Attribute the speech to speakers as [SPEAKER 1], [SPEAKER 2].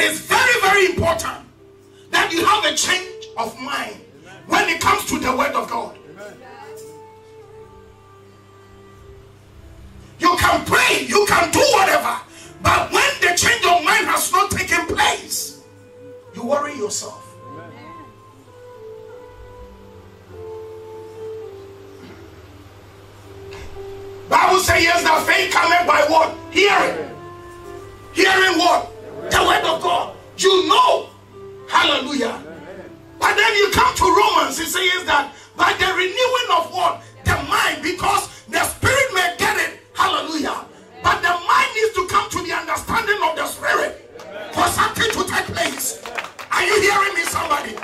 [SPEAKER 1] it is very, very important that you have a change of mind when it comes to the word of God. You can pray, you can do whatever, but when the change of mind has not taken place, you worry yourself. Bible says yes that faith cometh by what? Hearing. Hearing what? of God, you know. Hallelujah. But then you come to Romans, it says that by the renewing of what? The mind, because the spirit may get it. Hallelujah. But the mind needs to come to the understanding of the spirit for something to take place. Are you hearing me, somebody?